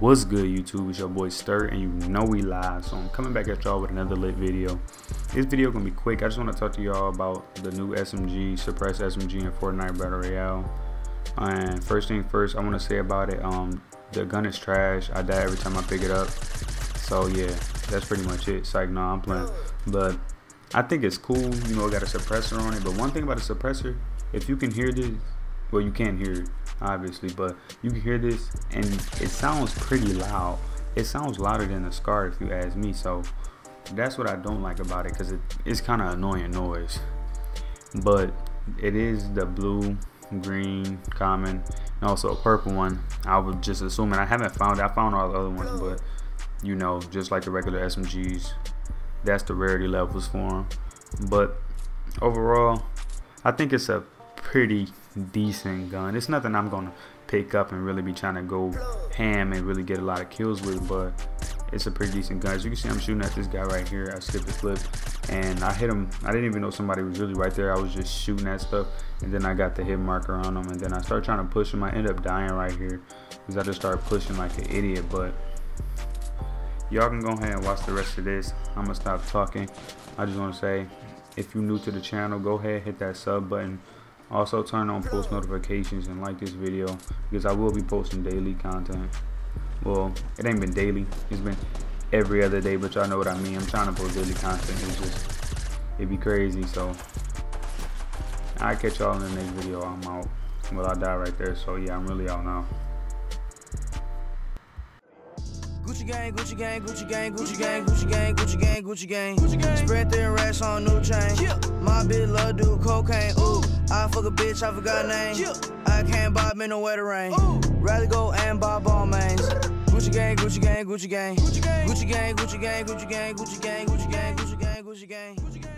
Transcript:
What's good YouTube? It's your boy Ster and you know we live. So I'm coming back at y'all with another lit video. This video gonna be quick. I just wanna talk to y'all about the new SMG, suppressed SMG in Fortnite Battle Royale. And first thing first, I wanna say about it, um, the gun is trash. I die every time I pick it up. So yeah, that's pretty much it. Psych, no, I'm playing. But I think it's cool, you know, got a suppressor on it. But one thing about a suppressor, if you can hear this, well you can't hear it obviously but you can hear this and it sounds pretty loud. It sounds louder than the scar if you ask me so that's what I don't like about it because it, it's kind of annoying noise. But it is the blue green common and also a purple one. I was just assuming I haven't found it. I found all the other ones but you know just like the regular SMGs that's the rarity levels for them but overall I think it's a pretty decent gun. It's nothing I'm gonna pick up and really be trying to go ham and really get a lot of kills with, but it's a pretty decent gun. As you can see, I'm shooting at this guy right here. I skipped the clip, and I hit him. I didn't even know somebody was really right there. I was just shooting at stuff and then I got the hit marker on him and then I started trying to push him. I ended up dying right here because I just started pushing like an idiot, but y'all can go ahead and watch the rest of this. I'm gonna stop talking. I just want to say, if you're new to the channel, go ahead, hit that sub button also turn on post notifications and like this video because I will be posting daily content. Well, it ain't been daily. It's been every other day, but y'all know what I mean. I'm trying to post daily content. It's just, it'd be crazy. So, i catch y'all in the next video. I'm out. Well, I die right there. So, yeah, I'm really out now. Gucci gang, Gucci gang, Gucci gang, Gucci gang, Gucci gang, Gucci gang, Gucci gang. Gucci gang. Spread thin racks on new chain. Yeah. My bitch love do cocaine. Ooh. I fuck a bitch, I forgot name. Yeah. I can't buy me no wetter rain. Ooh. Rather go and buy Balmains. Gucci gang, Gucci gang, Gucci gang. Gucci gang, Gucci gang, Gucci gang, Gucci gang, Gucci gang, Gucci gang, Gucci gang, Gucci gang. Gucci gang.